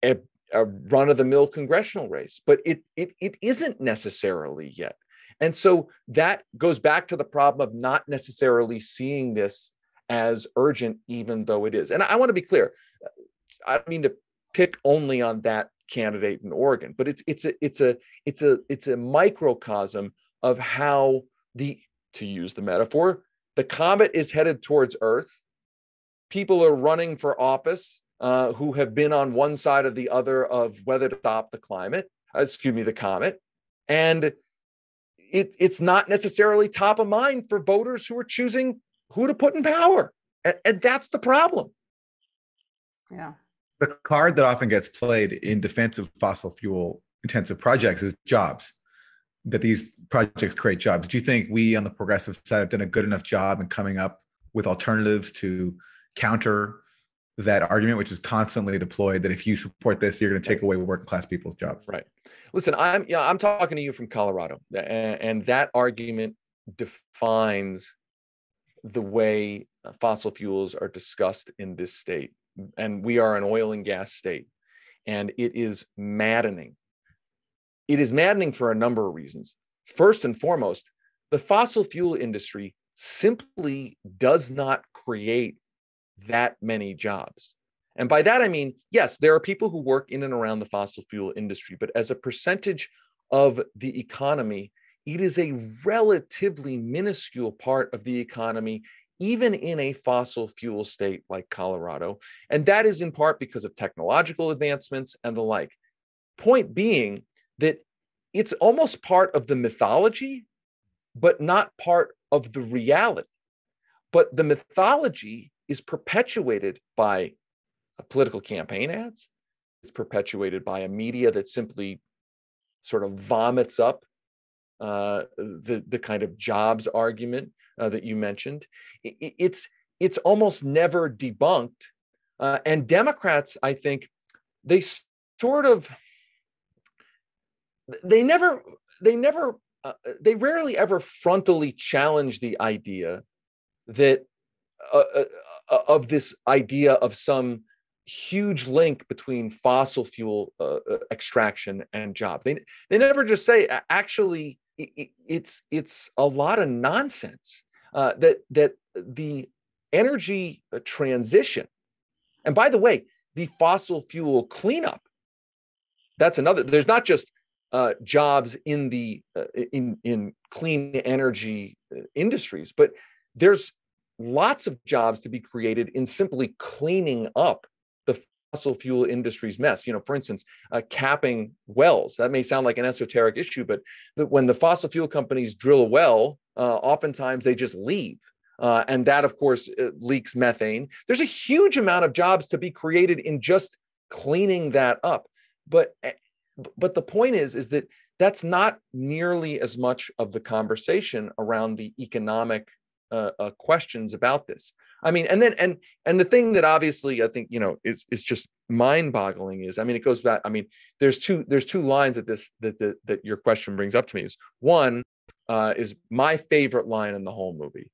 a, a run of the mill congressional race. But it, it, it isn't necessarily yet. And so that goes back to the problem of not necessarily seeing this as urgent, even though it is. And I, want to be clear. I don't mean to pick only on that candidate in Oregon, but it's it's a it's a it's a it's a microcosm of how the to use the metaphor, the comet is headed towards Earth. People are running for office uh, who have been on one side or the other of whether to stop the climate, excuse me, the comet, and it, it's not necessarily top of mind for voters who are choosing who to put in power. And, and that's the problem. Yeah. The card that often gets played in defense of fossil fuel intensive projects is jobs, that these projects create jobs. Do you think we on the progressive side have done a good enough job in coming up with alternatives to counter that argument, which is constantly deployed that if you support this, you're going to take away working class people's jobs? Right. Listen, I'm yeah, I'm talking to you from Colorado, and, and that argument defines the way fossil fuels are discussed in this state. And we are an oil and gas state. And it is maddening. It is maddening for a number of reasons. first and foremost, the fossil fuel industry simply does not create that many jobs. And by that, I mean, yes, there are people who work in and around the fossil fuel industry, but as a percentage of the economy, it is a relatively minuscule part of the economy, even in a fossil fuel state like Colorado. And that is in part because of technological advancements and the like. Point being that it's almost part of the mythology, but not part of the reality. But the mythology is perpetuated by political campaign ads. It's perpetuated by a media that simply sort of vomits up uh, the the kind of jobs argument uh, that you mentioned. It, it's it's almost never debunked, uh, and Democrats, I think, they sort of they never they never uh, they rarely ever frontally challenge the idea that uh, uh, of this idea of some huge link between fossil fuel uh, extraction and job. They they never just say actually it, it's it's a lot of nonsense uh, that that the energy uh, transition, and by the way, the fossil fuel cleanup. That's another. There's not just uh, jobs in the uh, in in clean energy industries, but there's lots of jobs to be created in simply cleaning up fossil fuel industry's mess. You know, for instance, uh, capping wells. That may sound like an esoteric issue, but the, when the fossil fuel companies drill a well, uh, oftentimes they just leave. Uh, and that, of course, uh, leaks methane. There's a huge amount of jobs to be created in just cleaning that up. But eh, but the point is, is that that's not nearly as much of the conversation around the economic uh, uh, questions about this. I mean, and then and and the thing that obviously I think you know is is just mind-boggling is I mean it goes back. I mean, there's two there's two lines that this that that, that your question brings up to me is one uh, is my favorite line in the whole movie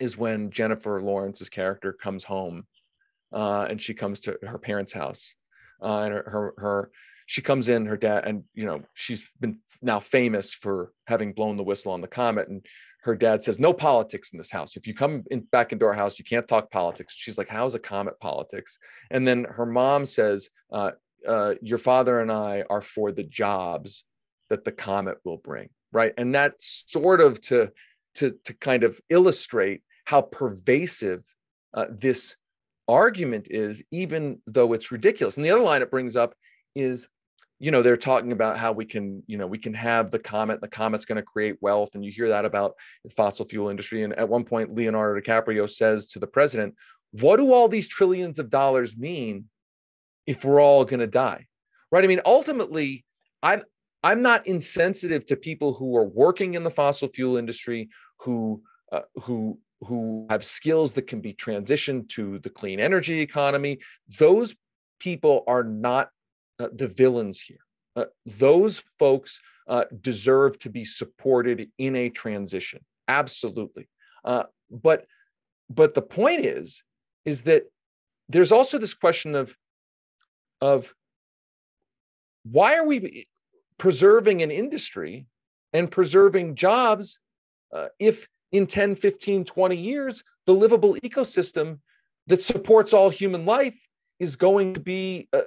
is when Jennifer Lawrence's character comes home uh, and she comes to her parents' house uh, and her, her her she comes in her dad and you know she's been now famous for having blown the whistle on the comet and her dad says no politics in this house. If you come in back into our house you can't talk politics. She's like how's a comet politics? And then her mom says uh, uh, your father and i are for the jobs that the comet will bring right? And that's sort of to to to kind of illustrate how pervasive uh, this argument is even though it's ridiculous. And the other line it brings up is you know they're talking about how we can you know we can have the comet the comet's going to create wealth and you hear that about the fossil fuel industry and at one point leonardo dicaprio says to the president what do all these trillions of dollars mean if we're all going to die? Right? I mean ultimately i'm i'm not insensitive to people who are working in the fossil fuel industry who uh, who who have skills that can be transitioned to the clean energy economy. Those people are not uh, the villains here. Uh, those folks uh, deserve to be supported in a transition, absolutely. Uh, but but the point is is that there's also this question of of why are we preserving an industry and preserving jobs uh, if in 10 15 20 years the livable ecosystem that supports all human life is going to be uh,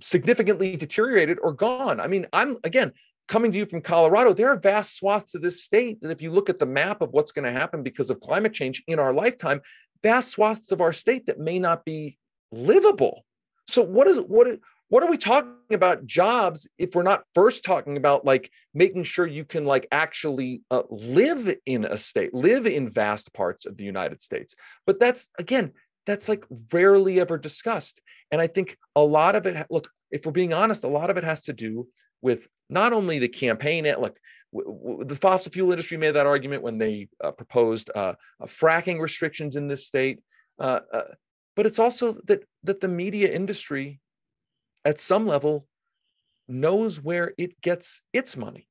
significantly deteriorated or gone. I mean, I'm again coming to you from Colorado. There are vast swaths of this state that, if you look at the map of what's going to happen because of climate change in our lifetime, vast swaths of our state that may not be livable. So, what is what? What are we talking about jobs if we're not first talking about like making sure you can like actually uh, live in a state, live in vast parts of the United States? But that's again, that's like rarely ever discussed. And I think a lot of it, look, if we're being honest, a lot of it has to do with not only the campaign, look, w- w- the fossil fuel industry made that argument when they uh, proposed uh, uh, fracking restrictions in this state, uh, uh, but it's also that that the media industry, at some level, knows where it gets its money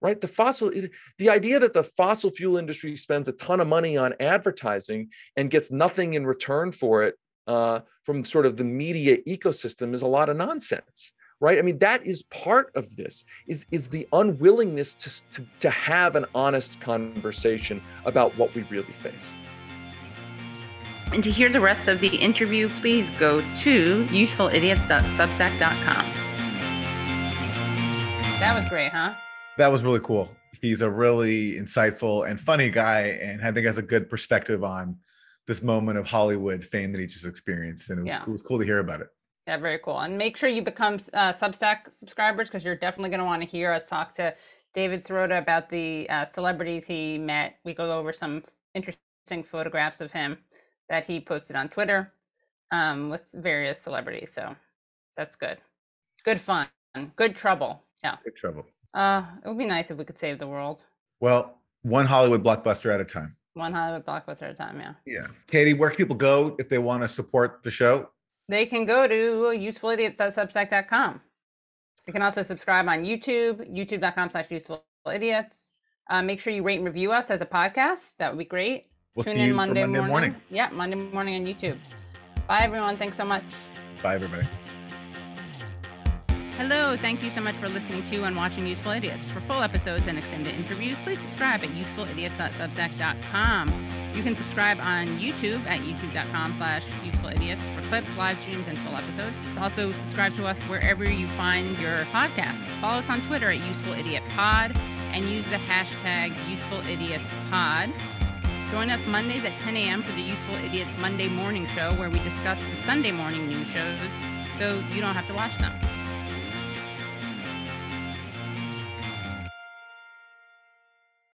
right? The fossil the idea that the fossil fuel industry spends a ton of money on advertising and gets nothing in return for it uh, from sort of the media ecosystem is a lot of nonsense right? I mean, that is part of this is, is the unwillingness to, to, to have an honest conversation about what we really face. And to hear the rest of the interview, please go to usefulidiots.substack.com. That was great, huh? That was really cool. He's a really insightful and funny guy, and I think has a good perspective on this moment of Hollywood fame that he just experienced. And it was, Yeah. cool, it was cool to hear about it. Yeah, very cool. And make sure you become uh, Substack subscribers because you're definitely going to want to hear us talk to David Sirota about the uh, celebrities he met. We go over some interesting photographs of him that he posted on Twitter um, with various celebrities. So that's good. It's good fun, good trouble. Yeah. Good trouble. Uh, it would be nice if we could save the world Well, one Hollywood blockbuster at a time. One Hollywood blockbuster at a time. Yeah. Yeah. Katie, where can people go if they want to support the show? They can go to usefulidiots.substack.com. You can also subscribe on YouTube, youtube.com slash usefulidiots. Uh, make sure you rate and review us as a podcast. That would be great. We'll Tune in Monday, Monday morning. morning. Yeah, Monday morning on YouTube. Bye, everyone. Thanks so much. Bye, everybody. Hello, thank you so much for listening to and watching Useful Idiots. For full episodes and extended interviews, please subscribe at usefulidiots.substack.com. You can subscribe on YouTube at youtube.com slash usefulidiots for clips, live streams, and full episodes. Also, subscribe to us wherever you find your podcast. Follow us on Twitter at usefulidiotsPod and use the hashtag usefulidiotsPod. Join us Mondays at 10 a.m. for the Useful Idiots Monday Morning Show, where we discuss the Sunday morning news shows so you don't have to watch them.